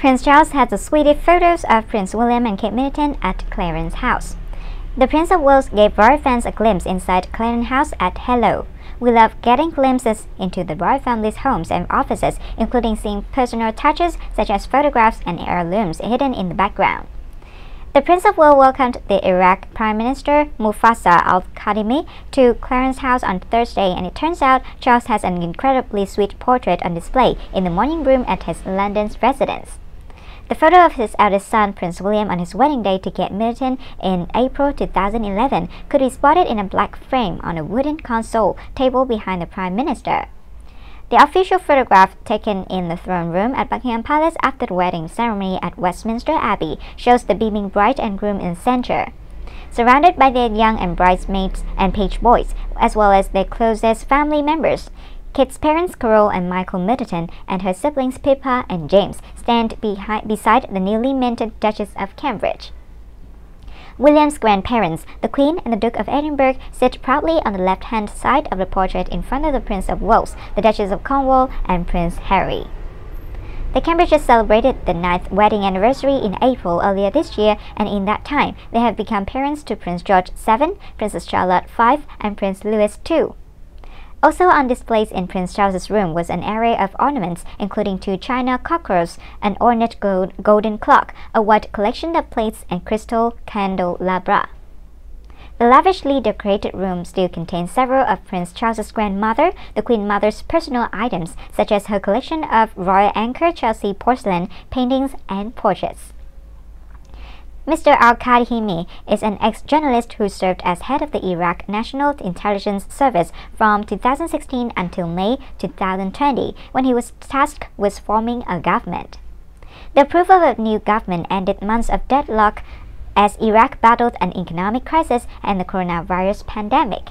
Prince Charles has the sweetest photos of Prince William and Kate Middleton at Clarence House. The Prince of Wales gave royal fans a glimpse inside Clarence House at Hello. We love getting glimpses into the royal family's homes and offices, including seeing personal touches such as photographs and heirlooms hidden in the background. The Prince of Wales welcomed the Iraq Prime Minister Mustafa al-Kadhimi to Clarence House on Thursday and it turns out Charles has an incredibly sweet portrait on display in the morning room at his London residence. The photo of his eldest son, Prince William, on his wedding day to Kate Middleton in April 2011 could be spotted in a black frame on a wooden console table behind the Prime Minister. The official photograph taken in the throne room at Buckingham Palace after the wedding ceremony at Westminster Abbey shows the beaming bride and groom in the center. Surrounded by their young and bridesmaids and page boys, as well as their closest family members, Kate's parents, Carol and Michael Middleton, and her siblings Pippa and James stand behind, beside the newly minted Duchess of Cambridge. William's grandparents, the Queen and the Duke of Edinburgh, sit proudly on the left-hand side of the portrait in front of the Prince of Wales, the Duchess of Cornwall, and Prince Harry. The Cambridges celebrated the ninth wedding anniversary in April earlier this year, and in that time, they have become parents to Prince George VII, Princess Charlotte V, and Prince Louis II. Also on displays in Prince Charles's room was an array of ornaments, including two china cockers, an ornate gold, golden clock, a white collection of plates, and crystal candelabra. The lavishly decorated room still contains several of Prince Charles's grandmother, the Queen Mother's personal items, such as her collection of Royal Anchor Chelsea porcelain, paintings, and portraits. Mr. al-Kadhimi is an ex-journalist who served as head of the Iraq National Intelligence Service from 2016 until May 2020, when he was tasked with forming a government. The approval of a new government ended months of deadlock as Iraq battled an economic crisis and the coronavirus pandemic.